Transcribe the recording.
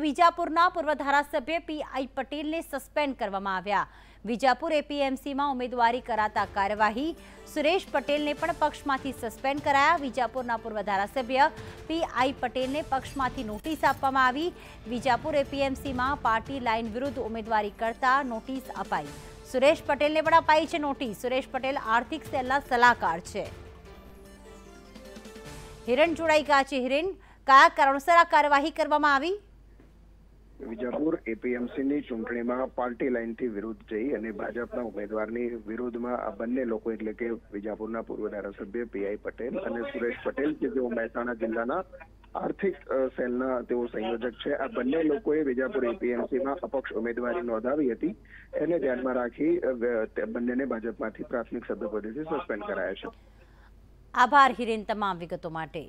વિજાપુરના પૂર્વ ધારાસભ્ય પીઆઈ પટેલને સસ્પેન્ડ કરવામાં આવ્યા. વિજાપુર એપીએમસીમાં ઉમેદવારી કરાતા કાર્યવાહી સુરેશ પટેલને પણ પક્ષમાંથી સસ્પેન્ડ કરાયા. વિજાપુરના પૂર્વ ધારાસભ્ય પીઆઈ પટેલને પક્ષમાંથી નોટિસ આપવામાં આવી. વિજાપુર એપીએમસીમાં પાર્ટી લાઇન વિરુદ્ધ ઉમેદવારી કરતા નોટિસ અપાઈ. સુરેશ પટેલને પણ અપાઈ છે નોટિસ. સુરેશ પટેલ આર્થિક સેલના સલાહકાર છે. હિરણ જોડાઈ ગયા છે હિરણ કયા કારણોસર આ કાર્યવાહી કરવામાં આવી? વિજાપુર એપીએમસીની ચૂંટણીમાં પાર્ટી લાઇનથી વિરુદ્ધ જઈ અને ભાજપના ઉમેદવારની વિરુદ્ધમાં આ બંને લોકો, એટલે કે વિજાપુરના પૂર્વ ધારાસભ્ય પીઆઈ પટેલ અને સુરેશ પટેલ, કે જેઓ મહેસાણા જિલ્લાના આર્થિક સેલના તેઓ સંયોજક છે, આ બંને લોકોએ વિજાપુર એપીએમસીમાં અપક્ષ ઉમેદવારી નોંધાવી હતી. એને ધ્યાનમાં રાખી બંનેને ભાજપમાંથી પ્રાથમિક સભ્યપદેથી સસ્પેન્ડ કરાયા છે. આભાર હિરેન, તમામ વિગતો માટે.